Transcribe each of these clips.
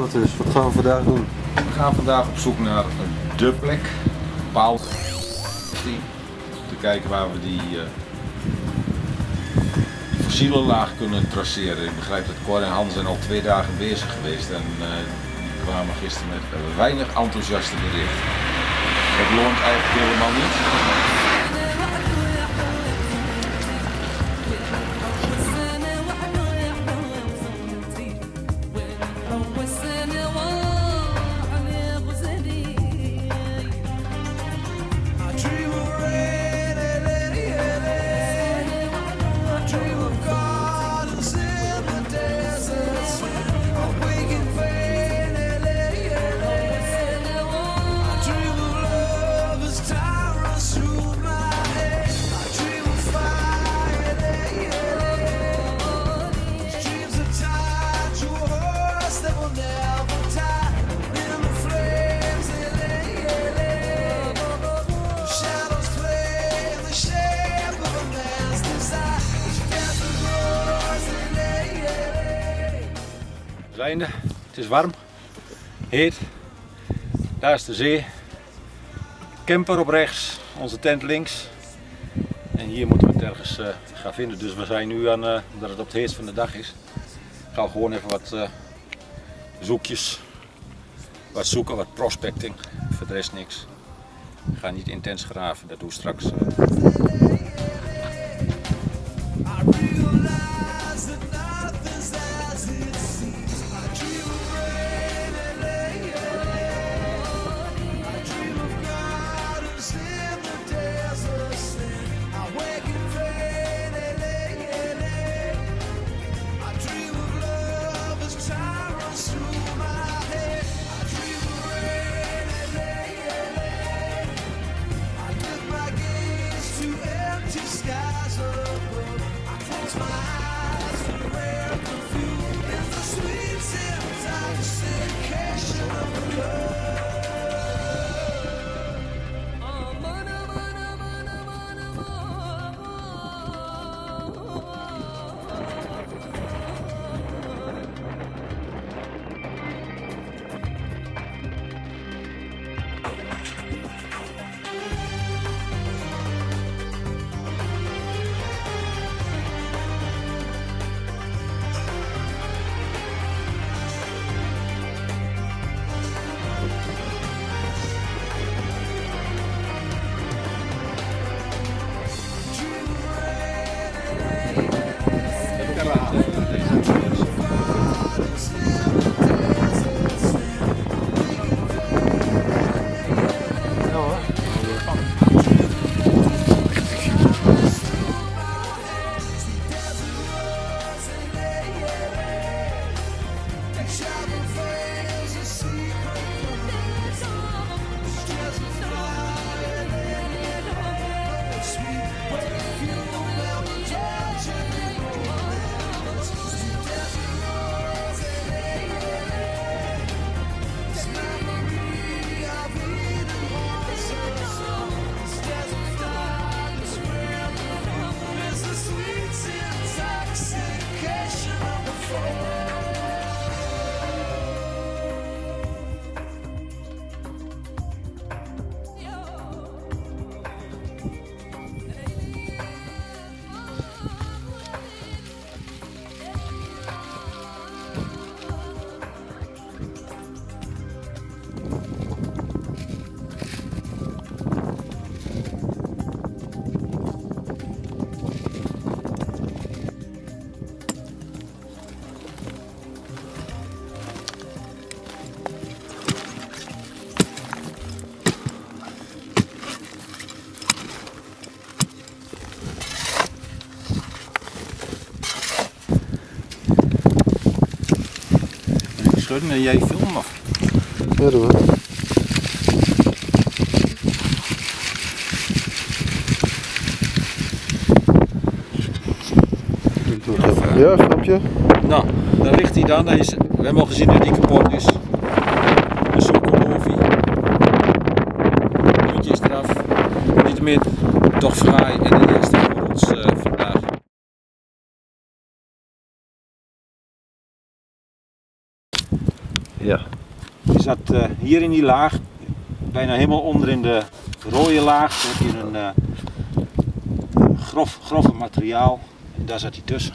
Wat gaan we vandaag doen? We gaan vandaag op zoek naar de plek, paal, te kijken waar we die, uh, die fossiele laag kunnen traceren. Ik begrijp dat Cor en Hans zijn al twee dagen bezig geweest en uh, die kwamen gisteren met weinig enthousiaste bericht. Het loont eigenlijk helemaal niet. Zijnde, het is warm, heet. Daar is de zee. Camper op rechts, onze tent links. En hier moeten we het ergens uh, gaan vinden. Dus we zijn nu aan, uh, omdat het op het heet van de dag is. Ik ga gewoon even wat uh, zoekjes. Wat zoeken, wat prospecting. Voor de niks. Ik ga niet intens graven, dat doe ik straks. Schudden en jij film of? Ja, doe maar. Ja, filmpje. Nou, daar ligt hij dan. Hij is, we hebben al gezien dat hij kapot is. Een sokkelovie. Puntjes eraf. Niet meer toch fraai Ja. Je zat eh, hier in die laag, bijna helemaal onder in de rode laag. Dan heb je een eh, grof, grove materiaal en daar zat hij tussen.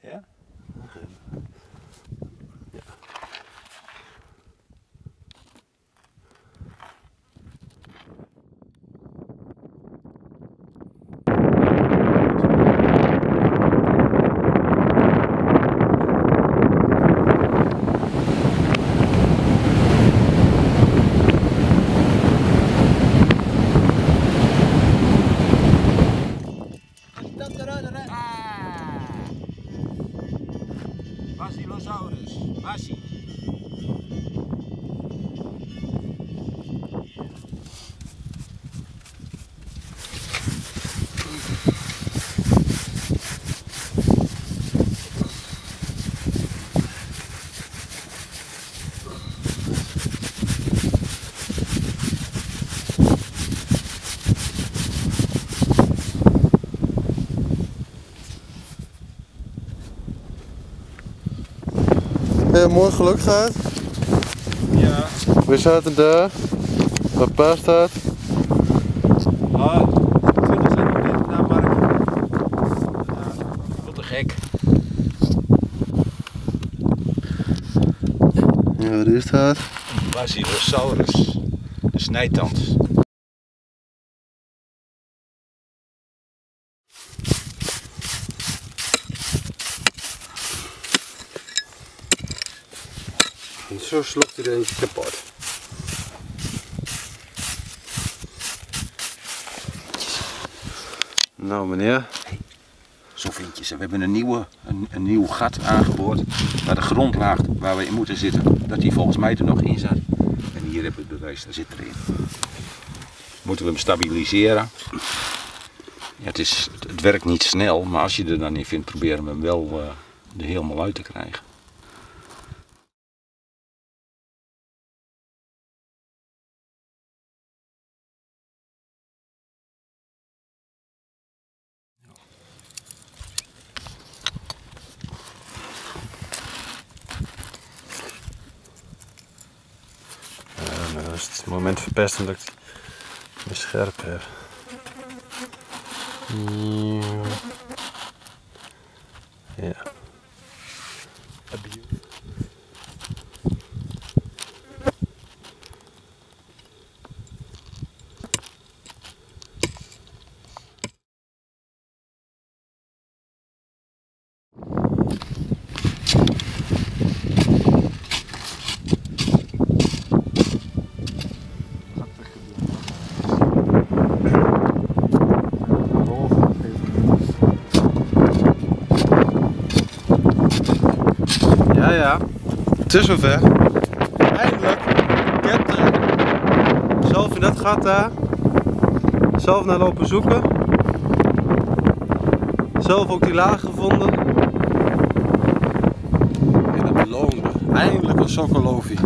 Ja? Basilosaurus, Basi. Ja, mooi geluk gehad. Ja, We zaten daar. Waar pa staat. ah, 20 centimeter naar Mark. Wat te gek. Ja, waar is het? Basilosaurus, de snijtand. En zo slokt hij er eentje kapot. Nou meneer. Zo vriendjes, we hebben een, nieuwe, een, een nieuw gat aangeboord waar de grondlaag waar we in moeten zitten, dat die volgens mij er nog in zat. En hier heb ik bewijs, daar zit erin. Moeten we hem stabiliseren. Ja, het, is, het werkt niet snel, maar als je er dan in vindt, proberen we hem wel eh, er helemaal uit te krijgen. Is het moment verpest omdat ik het weer scherp heb. Ja. Ja. Het is zover. Eindelijk. Zelf in dat gat daar. Zelf naar lopen zoeken. Zelf ook die laag gevonden. En dat beloonde. Eindelijk een sokkelofie.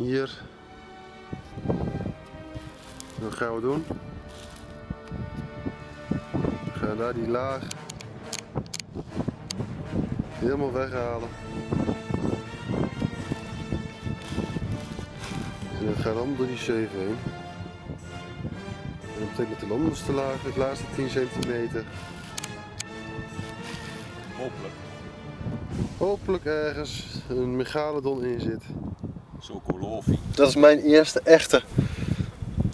Hier. Wat gaan we doen? We gaan daar die laag helemaal weghalen. En het gaat allemaal door die zeef heen. En dat betekent de onderste laag, de laatste 10 centimeter. Hopelijk. Hopelijk ergens een megalodon in zit. Zo Lofi. Dat is mijn eerste echte,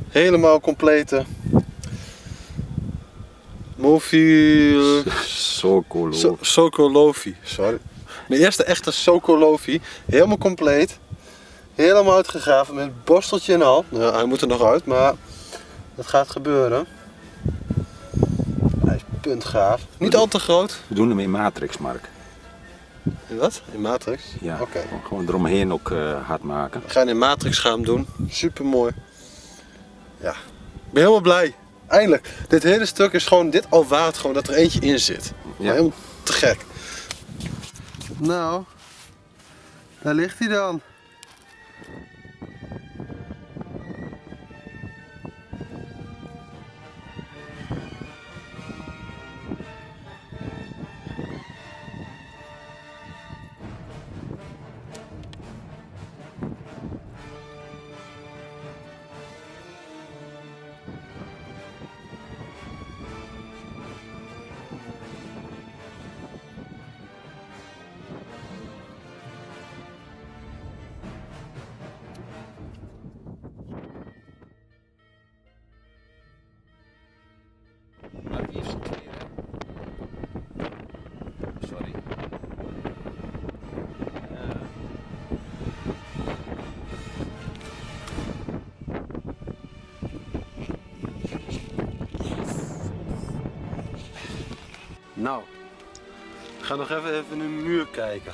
helemaal complete Mofi Sokolo. so Sokolofi. Sorry. Mijn eerste echte Sokolofi, helemaal compleet. Helemaal uitgegraven met borsteltje en al. Nou, hij moet er nog uit, maar dat gaat gebeuren. Hij is puntgaaf. Niet al te groot. We doen hem in Matrix, Mark. In wat? In Matrix? Ja, Oké. gewoon- gewoon eromheen ook eh, hard maken. We gaan in Matrix gaan doen. Super mooi. Ja. Ik ben helemaal blij. Eindelijk. Dit hele stuk is gewoon dit al waard gewoon dat er eentje in zit. Ja. Helemaal te gek. Nou. Daar ligt hij dan. Nou. Ik ga nog even, even in de muur kijken.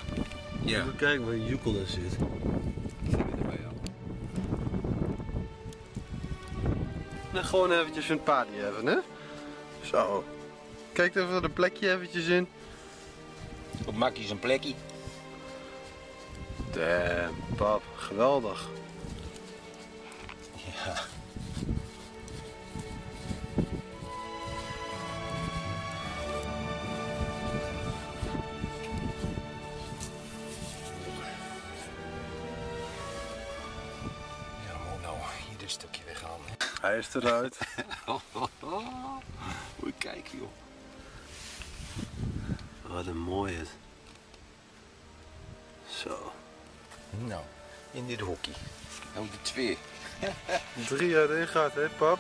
Ja. Even kijken waar Jukkel in zit. En gewoon eventjes een paardje even, hè? Zo. Kijk even de plekje eventjes in. Op makkie zijn plekje. Damn, pap, geweldig. Stukje weghalen. Hij is eruit. Moet je kijken, joh. Wat een mooie. Zo. Nou, in dit hockey. Nou, de twee. Drie erin gaat, hè, pap?